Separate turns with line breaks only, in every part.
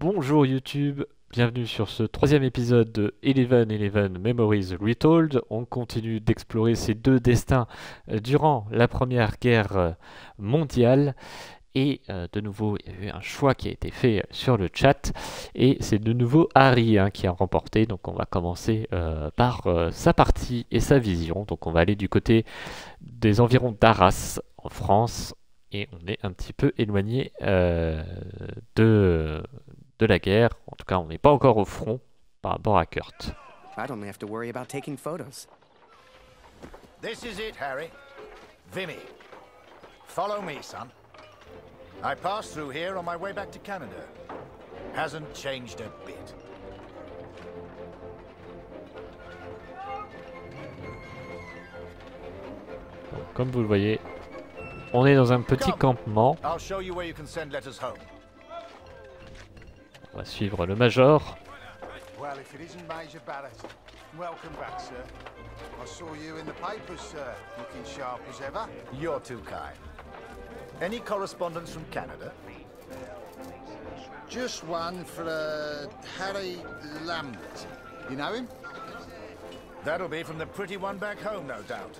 Bonjour YouTube, bienvenue sur ce troisième épisode de Eleven Eleven Memories Retold. On continue d'explorer ces deux destins euh, durant la Première Guerre euh, mondiale. Et euh, de nouveau, il y a eu un choix qui a été fait sur le chat. Et c'est de nouveau Harry hein, qui a remporté. Donc on va commencer par sa partie et sa vision. Donc on va aller du côté des environs d'Arras en France. Et on est un petit peu éloigné de, de la guerre. En tout cas, on n'est pas encore au front par rapport à Kurt.
I'd only have to worry about taking photos.
This is it, Harry. Vimy. Follow me, son. I passed through here on my way back to Canada. Hasn't changed a bit.
Comme vous le voyez, on est dans un petit campement.
I'll show you where you can send letters home.
On va suivre le Major.
Well, if it isn't Major Barrett, welcome back, sir. I saw you in the papers, sir, looking sharp as ever.
You're too kind. Any correspondence from Canada?
Just one for uh, Harry Lambert. You know him?
That'll be from the pretty one back home, no doubt.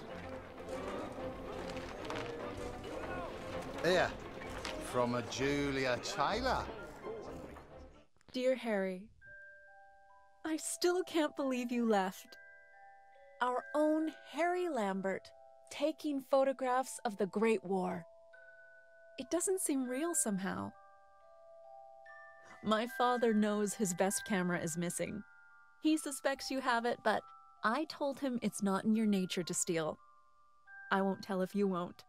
Here, from a Julia Taylor.
Dear Harry, I still can't believe you left. Our own Harry Lambert taking photographs of the Great War. It doesn't seem real somehow. My father knows his best camera is missing. He suspects you have it, but I told him it's not in your nature to steal. I won't tell if you won't.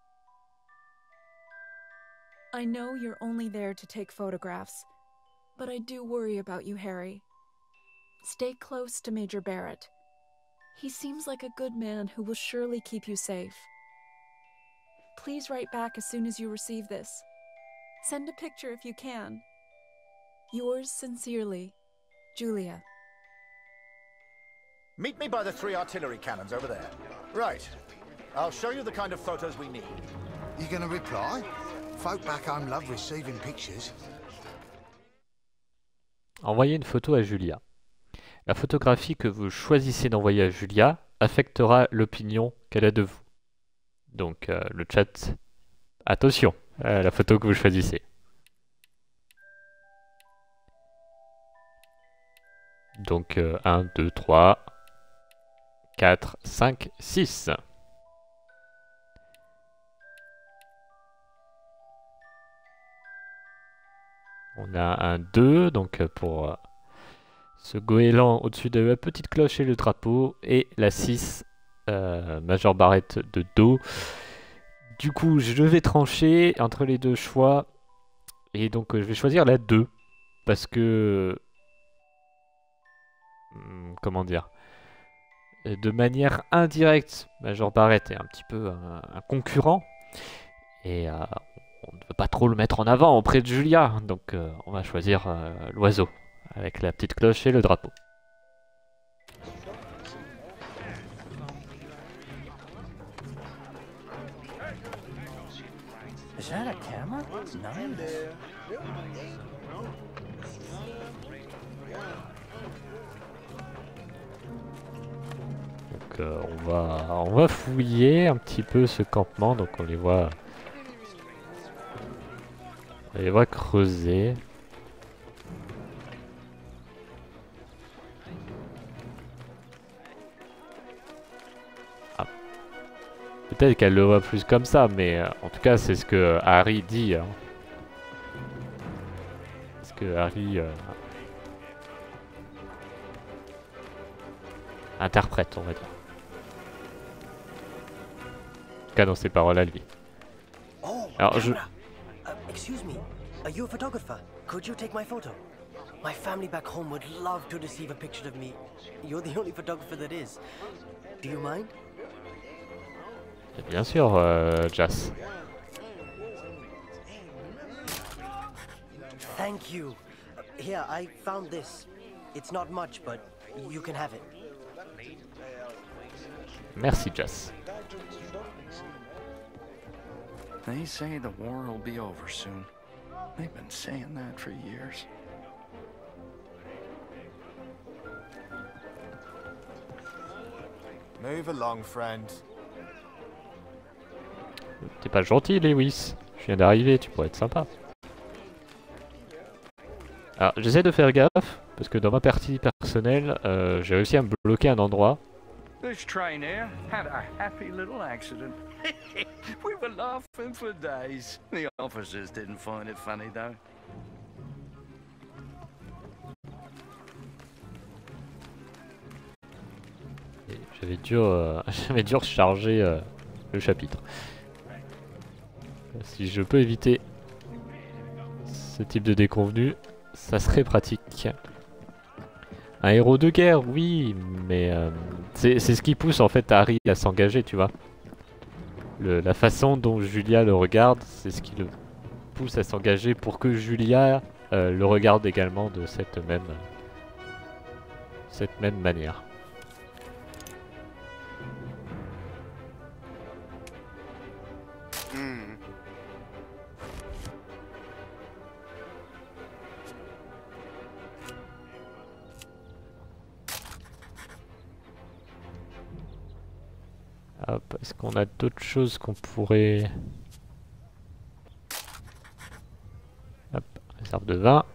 I know you're only there to take photographs, but I do worry about you, Harry. Stay close to Major Barrett. He seems like a good man who will surely keep you safe. Please write back as soon as you receive this. Send a picture if you can. Yours sincerely, Julia.
Meet me by the three artillery cannons over there. Right. I'll show you the kind of photos we need.
You gonna reply? Folk back home love receiving pictures.
Envoyez une photo à Julia. La photographie que vous choisissez d'envoyer à Julia affectera l'opinion qu'elle a de vous. Donc euh, le chat, attention à la photo que vous choisissez. Donc 1, 2, 3, 4, 5, 6. On a un 2, donc pour euh, ce goéland au-dessus de la petite cloche et le drapeau. Et la 6, euh, Major Barrett de dos. Du coup, je vais trancher entre les deux choix. Et donc, euh, je vais choisir la 2. Parce que... Hmm, comment dire De manière indirecte, Major Barrett est un petit peu un, concurrent. Et on ne veut pas trop le mettre en avant auprès de Julia, donc euh, on va choisir euh, l'oiseau, avec la petite cloche et le drapeau.
Is that a camera? Nice.
Donc euh, on va on va fouiller un petit peu ce campement, donc on les voit on va creuser. Ah. Peut-être qu'elle le voit plus comme ça, mais euh, en tout cas, c'est ce que Harry dit. Hein. Ce que Harry euh, interprète, on va dire. En tout cas, dans ses paroles à lui.
Oh,
Alors, je...
Uh, excuse me, are you a photographer? Could you take my photo? My family back home would love to receive a picture of me. You're the only photographer that is. Do you mind?
Bien sûr, euh, Jas.
Thank you. Here, I found this. It's not much, but you can have it.
Merci, Jas. T'es pas gentil, Lewis. Je viens d'arriver, tu pourrais être sympa. Alors, j'essaie de faire gaffe, parce que dans ma partie personnelle, euh, j'ai réussi à me bloquer un endroit
This train here had a happy little accident. we were laughing for days. The officers didn't find it funny, though.
J'avais dû, euh, j'avais dû recharger euh, le chapitre. Si je peux éviter ce type de déconvenu, ça serait pratique. Un héros de guerre, oui, mais euh, c'est ce qui pousse en fait Harry à s'engager, tu vois. La façon dont Julia le regarde, c'est ce qui le pousse à s'engager pour que Julia euh, le regarde également de cette même manière. Est-ce qu'on a d'autres choses qu'on pourrait... Hop, réserve de vin.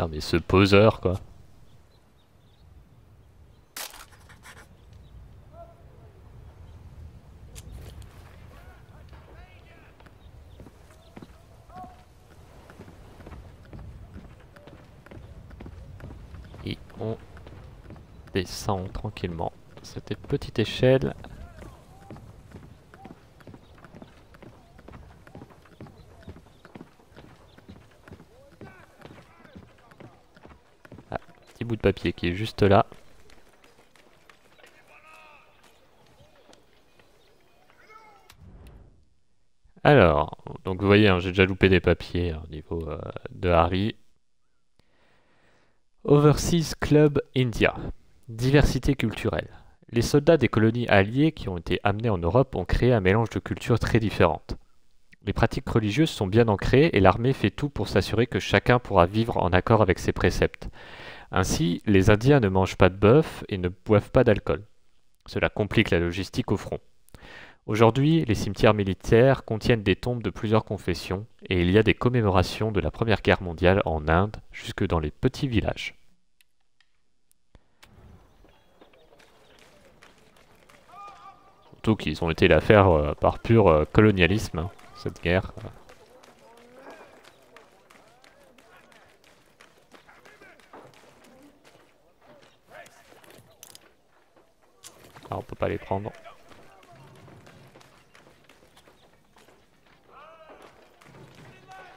Non mais ce poseur quoi. Et on descend tranquillement cette petite échelle. Ah, petit bout de papier qui est juste là. Alors, donc vous voyez, hein, j'ai déjà loupé des papiers hein, au niveau euh, de Harry. Overseas Club India. Diversité culturelle. Les soldats des colonies alliées qui ont été amenés en Europe ont créé un mélange de cultures très différentes. Les pratiques religieuses sont bien ancrées et l'armée fait tout pour s'assurer que chacun pourra vivre en accord avec ses préceptes. Ainsi, les Indiens ne mangent pas de bœuf et ne boivent pas d'alcool. Cela complique la logistique au front. Aujourd'hui, les cimetières militaires contiennent des tombes de plusieurs confessions et il y a des commémorations de la Première Guerre mondiale en Inde jusque dans les petits villages. Surtout qu'ils ont été l'affaire euh, par pur euh, colonialisme, hein, cette guerre. Ah, on peut pas les prendre.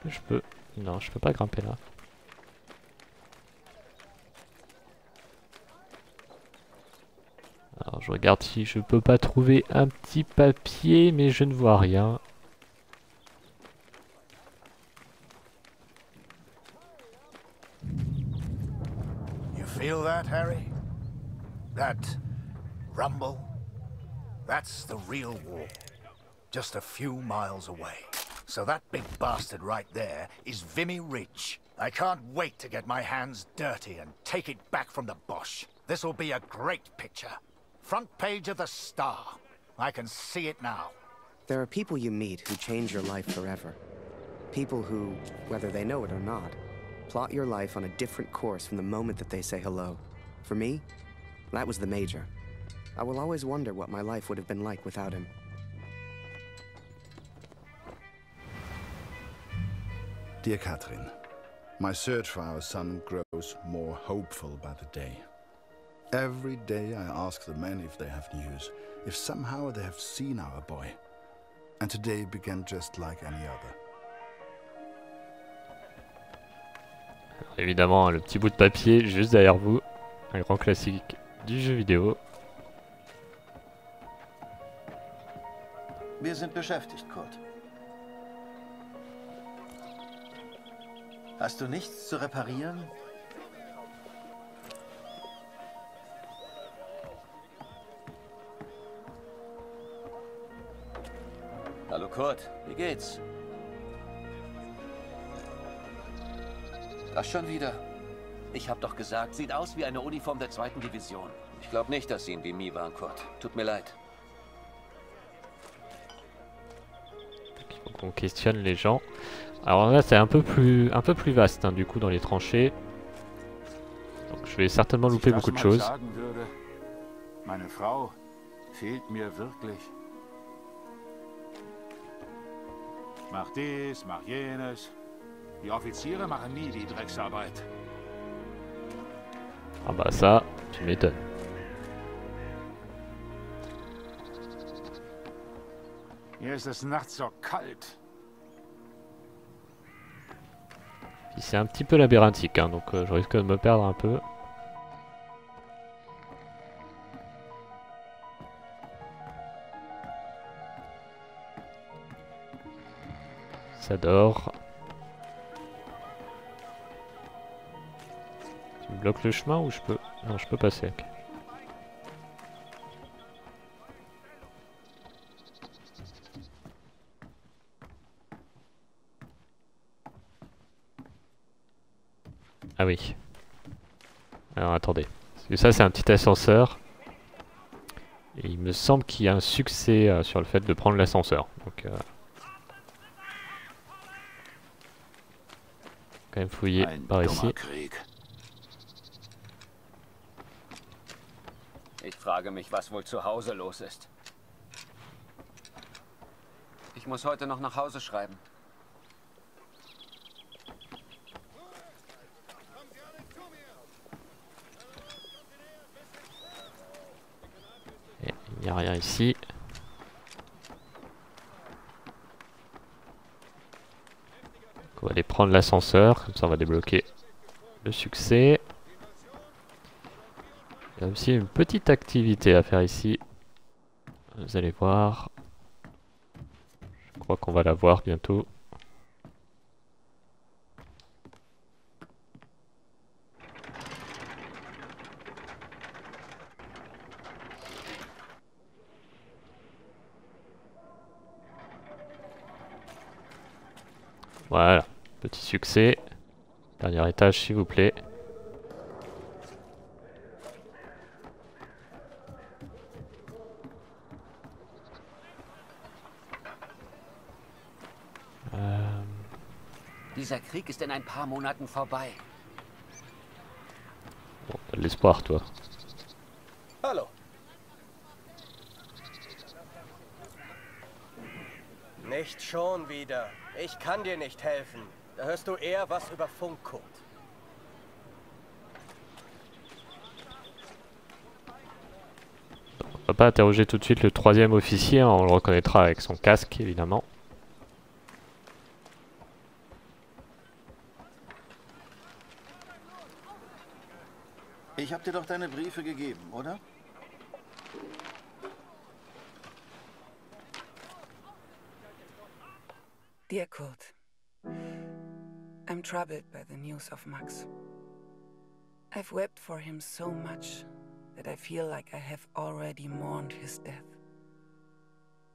Je peux. Non, je peux pas grimper là. Alors je regarde si je peux pas trouver un petit papier, mais je ne vois rien.
You feel that, Harry? That rumble? That's the real war. Just a few miles away. So that big bastard right there is Vimy Ridge. I can't wait to get my hands dirty and take it back from the Bosch. This'll be a great picture. Front page of the Star. I can see it now.
There are people you meet who change your life forever. People who, whether they know it or not, plot your life on a different course from the moment that they say hello. For me, that was the Major. I will always wonder what my life would have been like without him.
Dear Catherine, my search for our son grows more hopeful by the day. Every day I ask the men if they have news, if somehow they have seen our boy. And today began just like any other.
Alors, évidemment, le petit bout de papier juste derrière vous. Un grand classique du jeu vidéo.
Wir sind beschäftigt, Kurt. Hast du nichts zu reparieren? Hallo Kurt, wie geht's? Das schon wieder. Ich hab doch gesagt, sieht aus wie eine Uniform der zweiten Division. Ich glaube nicht, dass sie ihn wie Mi waren, Kurt. Tut mir leid.
Faut qu'on questionne les gens. Alors là, c'est un peu plus, un peu plus vaste, hein, du coup, dans les tranchées. Donc je vais certainement louper beaucoup de choses.
Meine Frau fehlt mir wirklich. Mach dies, mach jenes. Die Offiziere machen nie die Drecksarbeit.
Ah bah ça, tu m'étonnes.
Hier ist es nachts so kalt.
Puis c'est un petit peu labyrinthique, hein, donc euh, je risque de me perdre un peu. Ça dort. Tu me bloques le chemin ou je peux... Non, je peux passer. Ah oui. Alors attendez. Parce que ça c'est un petit ascenseur. Et il me semble qu'il y a un succès euh, sur le fait de prendre l'ascenseur. Donc euh, quand même fouiller
Ein
par ici.
Krieg.
Ich frage mich, was wohl zu Hause los ist. Ich muss heute noch nach Hause schreiben.
Il n'y a rien ici. Prendre l'ascenseur, comme ça on va débloquer le succès. Il y a aussi une petite activité à faire ici. Vous allez voir. Je crois qu'on va la voir bientôt. Voilà, petit succès. Dernier étage s'il vous plaît. Euh,
Dieser Krieg ist in ein paar Monaten vorbei.
bon, t'as de l'espoir toi.
Hallo. Nicht schon wieder. Ich kann dir nicht helfen. Da hörst du eher was über Funk, Kurt.
On va pas interroger tout de suite le troisième officier, hein, on le reconnaîtra avec son casque évidemment.
Ich hab dir doch deine Briefe gegeben, oder?
Dear Kurt, I'm troubled by the news of Max. I've wept for him so much that I feel like I have already mourned his death.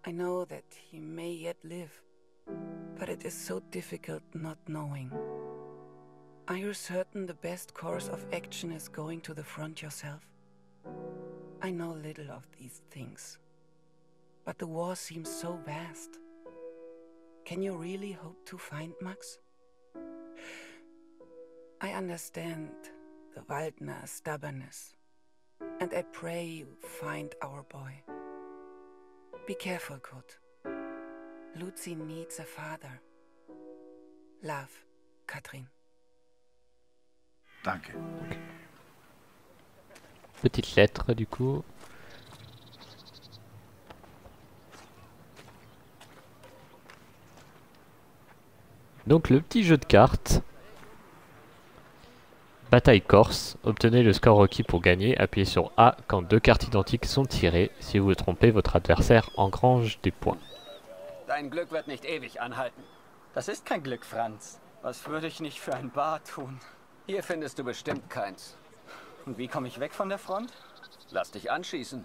I know that he may yet live, but it is so difficult not knowing. Are you certain the best course of action is going to the front yourself? I know little of these things, but the war seems so vast. Can you really hope to find Max? I understand the Waldner stubbornness, and I pray you find our boy. Be careful, Kurt. Lucy needs a father. Love, Katrin.
Danke.
Petite lettre du coup. Donc le petit jeu de cartes. Bataille corse. Obtenez le score requis pour gagner. Appuyez sur A quand deux cartes identiques sont tirées. Si vous vous trompez, votre adversaire engrange des points.
Dein Glück wird nicht ewig anhalten.
Das ist kein Glück, Franz. Was würde ich nicht für ein Bar tun?
Hier findest du bestimmt keins.
Und wie komme ich weg von der Front?
Lass dich anschießen.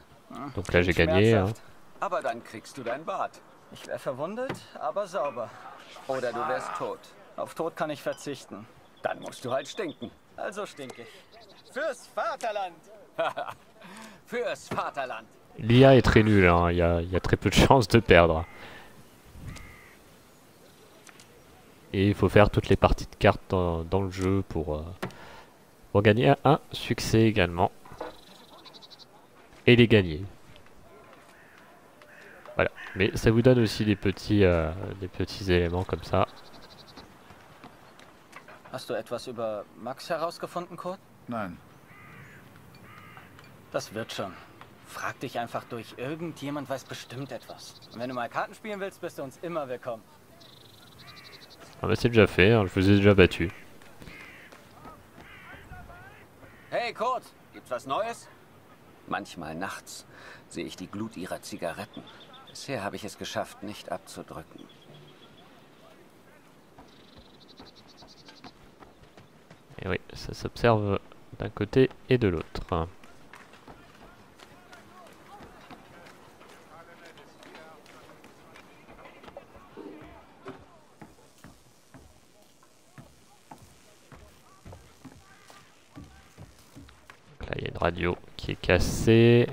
Donc là j'ai gagné. hein.
Aber dann kriegst du dein Bad.
Ich wäre verwundet, aber sauber.
Oder du wärst tot.
Auf Tod kann ich verzichten.
Dann musst du halt stinken.
Also stink ich. Fürs Vaterland!
Fürs Vaterland!
L'IA est très nulle, hein. il y, a, très peu de chances de perdre. Et il faut faire toutes les parties de cartes dans, le jeu pour, euh, pour gagner un succès également. Et les gagner. Voilà. Mais ça vous donne aussi des petits, euh, des petits éléments comme ça.
Hast du etwas über Max herausgefunden, Kurt?
Nein.
Das wird schon. Frag dich einfach durch. Irgendjemand weiß bestimmt etwas. Und wenn du mal Karten spielen willst, bist du uns immer willkommen.
Ah bah c'est déjà fait, hein, je vous ai déjà battu.
Hey Kurt, gibt's was Neues? Manchmal nachts sehe ich die Glut ihrer Zigaretten. Bisher habe ich es geschafft, nicht abzudrücken.
Et oui, ça s'observe d'un côté et de l'autre. Là, il y a une radio qui est cassée.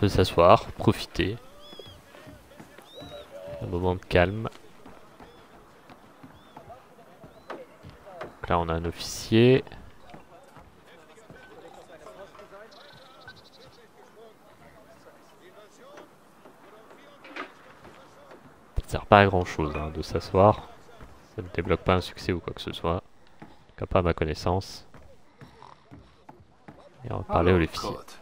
Peut s'asseoir, profiter. Un moment de calme. Donc là, on a un officier. Ça ne sert pas à grand chose de s'asseoir. Ça ne débloque pas un succès ou quoi que ce soit. En tout cas, pas à ma connaissance. Et on va parler au officier.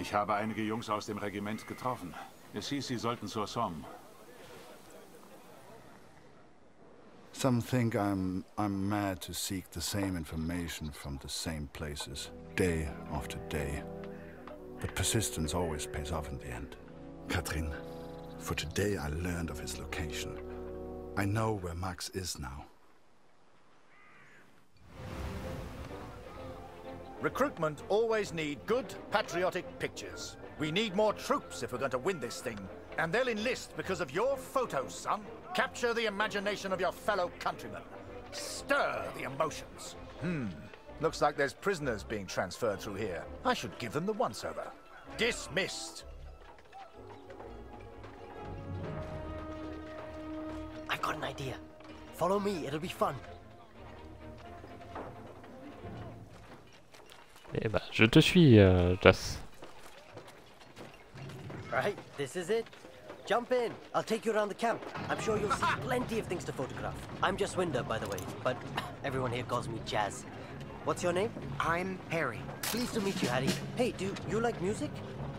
Ich habe einige Jungs aus dem Regiment getroffen. Es hieß, sie sollten zur Somme.
Some think I'm I'm mad to seek the same information from the same places, day after day. But persistence always pays off in the end. Katrin, for today I learned of his location. I know where Max is now.
Recruitment always need good, patriotic pictures. We need more troops if we're going to win this thing. And they'll enlist because of your photos, son. Capture the imagination of your fellow countrymen. Stir the emotions. Hmm. Looks like there's prisoners being transferred through here. I should give them the once-over. Dismissed.
I've got an idea. Follow me, it'll be fun.
Eh bah, je te suis, euh, Jas.
Right, this is it. Jump in. I'll take you around the camp. I'm sure you'll see plenty of things to photograph. I'm just Winder, by the way, but everyone here calls me Jazz. What's your name?
I'm Harry.
Pleased to meet you, Harry. Hey, do you like music?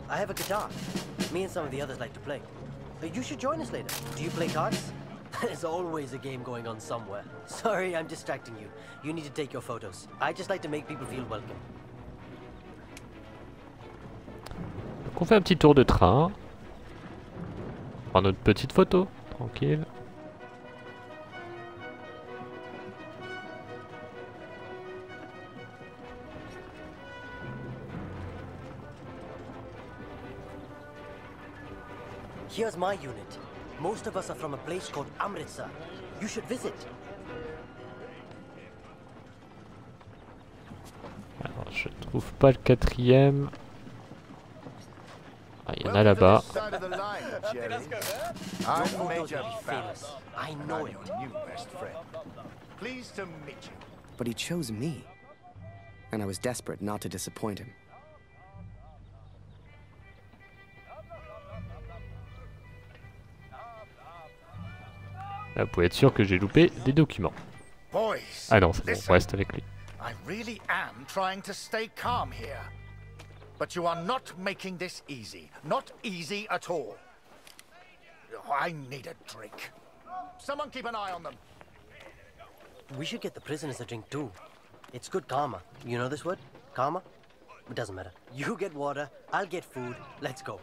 I have a guitar. Me and some of the others like to play. Uh, You should join us later. Do you play cards? There's always a game going on somewhere. Sorry, I'm distracting you. You need to take your photos. I just like to make people feel welcome.
On fait un petit tour de train. On prend notre petite photo, tranquille.
Here's my unit. Most of us are from a place called Amritsar. You should visit.
Alors je trouve pas le quatrième. Ah, il y en a là-bas.
But he chose me. And I was desperate not to disappoint him.
Là, vous pouvez être sûr que j'ai loupé des documents. Ah non, c'est bon, on reste avec lui.
I really am trying to stay calm here. But you are not making this easy. Not easy at all. I need a drink. Someone keep an eye on them.
We should get the prisoners a drink too. It's good karma. You know this word? Karma? It doesn't matter. You get water, I'll get food. Let's go.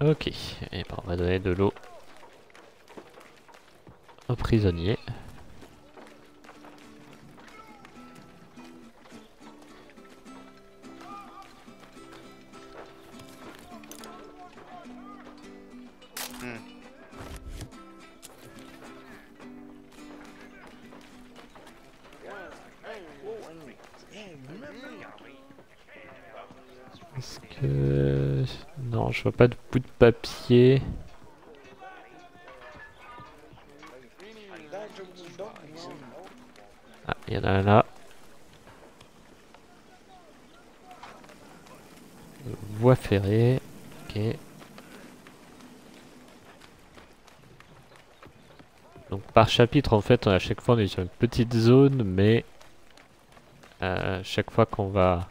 Ok, et ben on va donner de l'eau aux prisonniers. Est-ce que... Non, je vois pas de bout de papier. Il y en a un là. Voie ferrée. Ok. Donc par chapitre, en fait, à chaque fois on est sur une petite zone, mais euh, chaque fois qu'on va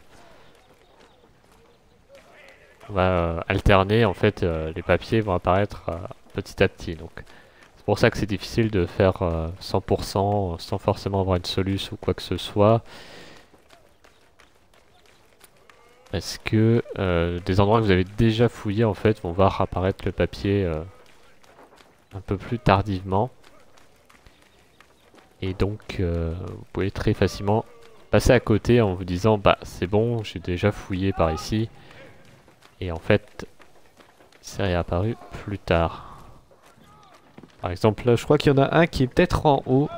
va euh, alterner, en fait, euh, les papiers vont apparaître petit à petit. Donc pour ça que c'est difficile de faire 100% sans forcément avoir une solution ou quoi que ce soit. Parce que des endroits que vous avez déjà fouillés, en fait, vont voir apparaître le papier un peu plus tardivement? Et donc, vous pouvez très facilement passer à côté en vous disant bah c'est bon, j'ai déjà fouillé par ici. Et en fait, c'est réapparu plus tard. Par exemple, je crois qu'il y en a un qui est peut-être en haut.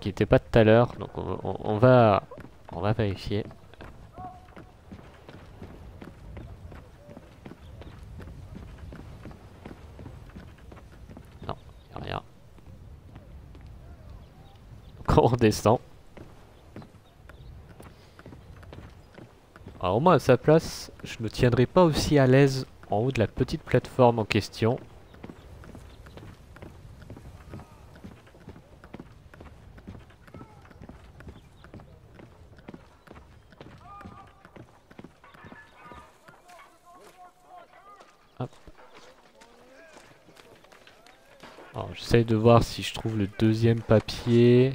Qui n'était pas tout à l'heure. Donc on, va, on va vérifier. Non, il a rien. Donc on redescend. Alors moi à sa place, je me tiendrai pas aussi à l'aise en haut de la petite plateforme en question. Hop. Alors j'essaye de voir si je trouve le deuxième papier.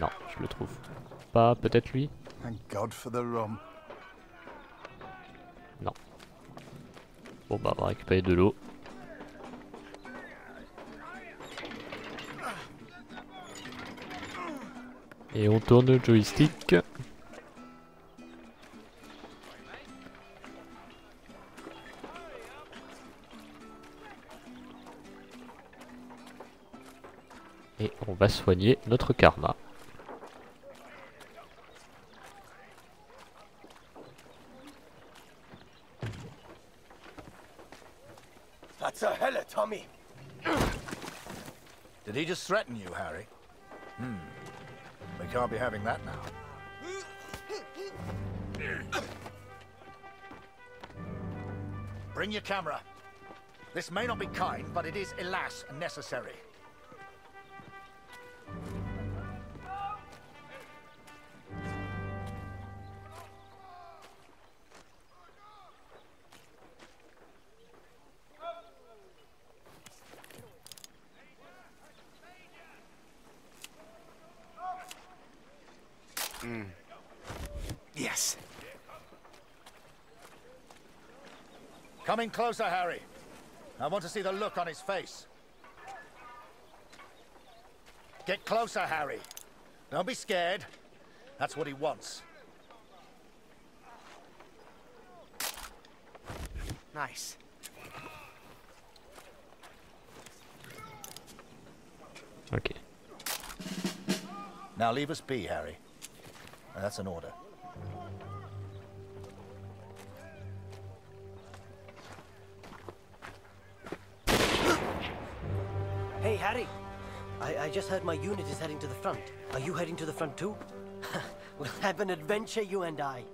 Non, je le trouve pas. Peut-être lui. Non. Bon bah on va récupérer de l'eau. Et on tourne le joystick. Et on va soigner notre karma.
That's a hella, Tommy. Did he just threaten you, Harry? Hmm. We can't be having that now. Bring your camera. This may not be kind, but it is, alas, necessary. Mm. Yes. Coming closer, Harry. I want to see the look on his face. Get closer, Harry. Don't be scared. That's what he wants. Nice.
Ok.
Now leave us be, Harry. Uh, that's an order.
Hey, Harry. I, I just heard my unit is heading to the front. Are you heading to the front too? we'll have an adventure, you and I.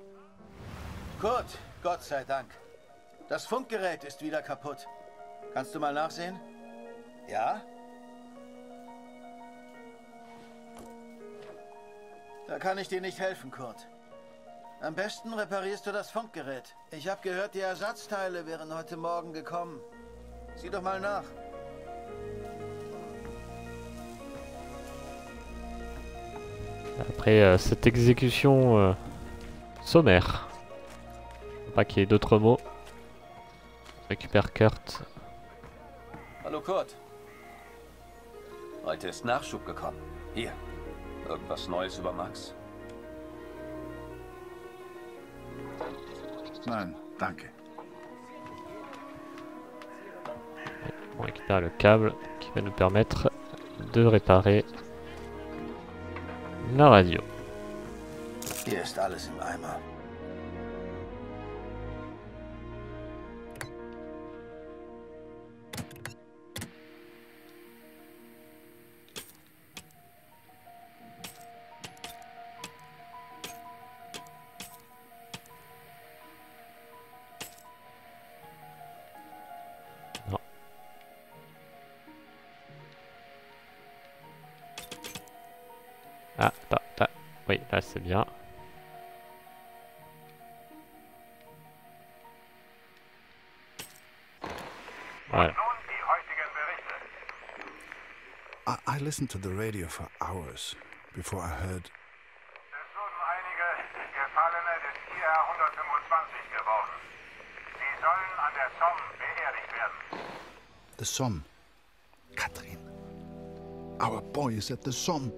Gut, Gott sei Dank. Das Funkgerät ist wieder kaputt. Kannst du mal nachsehen? Ja? Da kann ich dir nicht helfen, Kurt. Am besten reparierst du das Funkgerät. Ich habe gehört, die Ersatzteile wären heute Morgen gekommen. Sieh doch mal nach.
Après euh, cette exécution euh, sommaire, pas qu'il y ait d'autres mots, je récupère Kurt.
Hallo Kurt. Heute ist Nachschub gekommen. Hier. Irgendwas Neues über Max?
Nein, danke.
On récupère le câble qui va nous permettre de réparer la radio.
Hier ist alles im Eimer.
C'est bien. Voilà.
I, listened to the radio for hours before I heard
Einige Gefallene des IR 125 geworden. Sie sollen an der Somme beerdigt werden.
the Somme. Catherine. Our boy is at the Somme.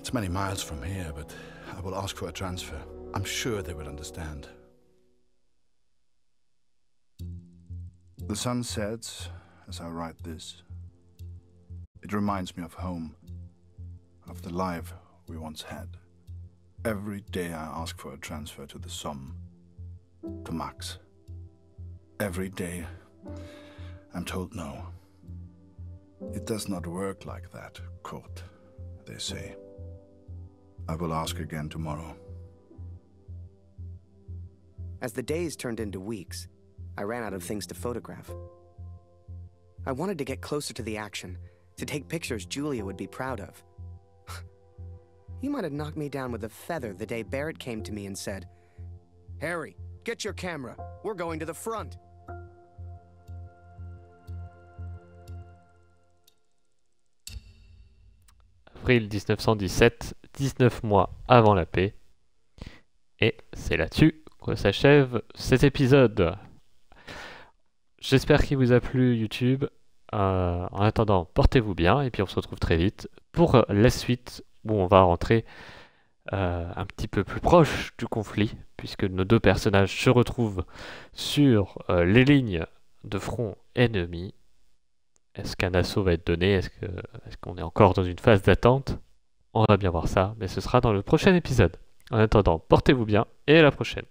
It's many miles from here, but I will ask for a transfer. I'm sure they will understand. The sun sets as I write this. It reminds me of home, of the life we once had. Every day I ask for a transfer to the Somme, to Max. Every day I'm told no. It does not work like that, Kurt, they say. I will ask again tomorrow.
As the days turned into weeks, I ran out of things to photograph. I wanted to get closer to the action, to take pictures Julia would be proud of. you might have knocked me down with a feather the day Barrett came to me and said, Harry, get your camera. We're going to the front.
Avril 1917, 19 mois avant la paix. Et c'est là-dessus que s'achève cet épisode. J'espère qu'il vous a plu YouTube. Euh, en attendant, portez-vous bien et puis on se retrouve très vite pour la suite où on va rentrer euh, un petit peu plus proche du conflit puisque nos deux personnages se retrouvent sur euh, les lignes de front ennemis. Est-ce qu'un assaut va être donné? Est-ce qu'on est encore dans une phase d'attente? On va bien voir ça, mais ce sera dans le prochain épisode. En attendant, portez-vous bien et à la prochaine.